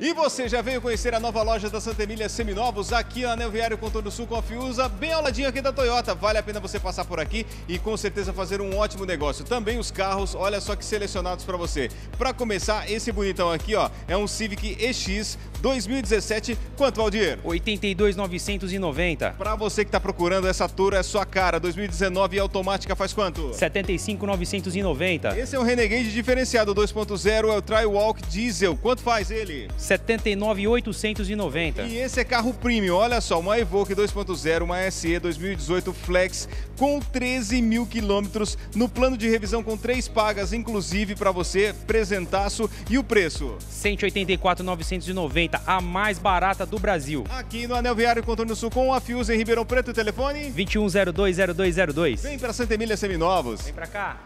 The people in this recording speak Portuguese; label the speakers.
Speaker 1: E você já veio conhecer a nova loja da Santa Emília Seminovos aqui na Anel Viário Contorno Sul com a Fiusa, bem ao ladinho aqui da Toyota. Vale a pena você passar por aqui e com certeza fazer um ótimo negócio. Também os carros, olha só que selecionados para você. Para começar, esse bonitão aqui, ó, é um Civic EX 2017. Quanto, Valdir?
Speaker 2: 82.990.
Speaker 1: Para você que está procurando essa Toro, é sua cara. 2019 e automática faz quanto?
Speaker 2: 75.990.
Speaker 1: Esse é um Renegade diferenciado 2.0, é o Tri-Walk Diesel. Quanto faz ele?
Speaker 2: 79.890.
Speaker 1: E esse é carro premium, olha só, uma Evoque 2.0, uma SE 2018 Flex com 13 mil quilômetros no plano de revisão com três pagas, inclusive para você, presentaço e o preço?
Speaker 2: 184.990, a mais barata do Brasil.
Speaker 1: Aqui no Anel Viário Contorno Sul com a Fiusa em Ribeirão Preto, telefone
Speaker 2: 21020202.
Speaker 1: Vem para Santa Emília Seminovos.
Speaker 2: Vem pra cá.